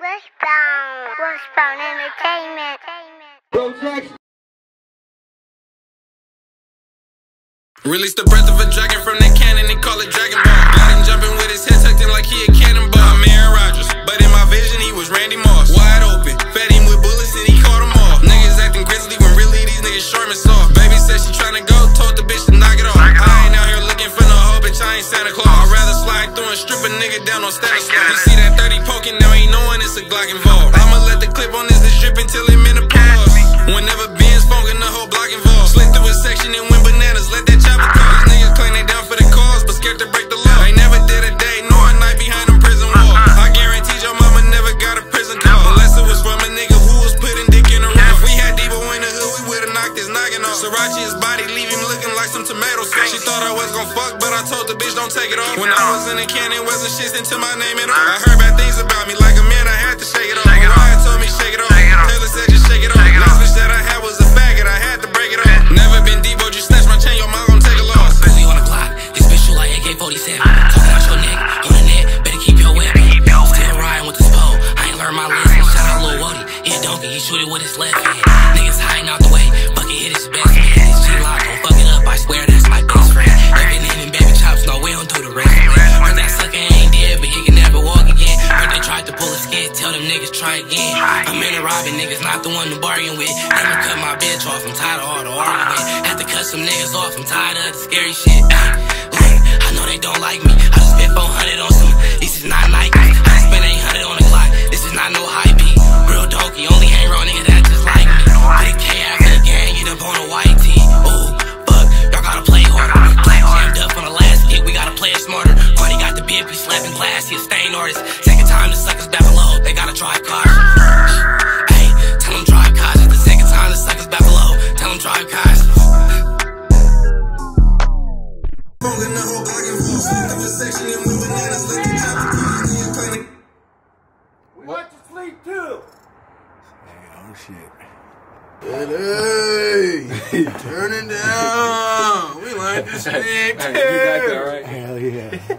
Wishbone. Wishbone Entertainment. Release the breath of a dragon from that cannon and call it Dragon Ball. Got him jumping with his head tucked in like he a cannonball. I'm Aaron Rodgers, but in my vision he was Randy Moss. Wide open, fed him with bullets and he caught them all. Niggas acting grizzly when really these niggas short and soft. Baby said she tryna go, told through and strip a nigga down on status. You see that 30 poking, now ain't knowing it's a Glock involved. I'ma let the clip on this bitch drip until it menopause. Whenever Benz smoking, the whole block involved. Slid through a section and went bananas, let that chopper talk. These niggas claim they down for the cause, but scared to break the law. Ain't never did a day nor a night behind them prison walls. I guarantee your mama never got a prison call. Unless it was from a nigga who was putting dick in a rough. If we had Debo in the hood, we would've knocked his noggin off. Sriracha his body, leave him looking like some tomato sauce. She thought I was gon' fuck, but don't take it off. When I was in the can, it wasn't shit until my name it off. I heard bad things about me, like a man, I had to shake it off. Mariah told me shake it off. Taylor said just shake it off. Last bitch that I had was a faggot, I had to break it off. Never been Debo, just snatch my chain, your mom gon' take a loss. Busy on the clock, this bitch shoot like AK-47. Talking out your neck, on the net, better keep your weapon. Still riding with this pole, I ain't learned my lesson. Shout out Lil Wody, he a donkey, he shoot it with his left hand. Niggas hiding out the way, fucking hit his best niggas try again. I'm in a robbing niggas, not the one to bargain with. I'ma cut my bitch off, I'm tired of all the arguing. Had to cut some niggas off, I'm tired of the scary shit. I know they don't like me. I just spent 400 on some. This is not Nike. I just spent 800 on the clock. This is not no high beat. Real donkey, only hang around niggas that just like me. Put a K after the gang, get up on a white tee. Ooh, fuck, y'all gotta play harder. Jammed up on the last hit, we gotta play it smarter. Cardi got the BFP slapping glass, he a stain artist. Second time the suckers back Smoking the whole block involved. Slid through a section and went bananas, let the chopper talk. These niggas claim they We went to sleep too. Oh shit. Hey, turn it down. We like to sleep Hey, you got that too. right. Hell yeah.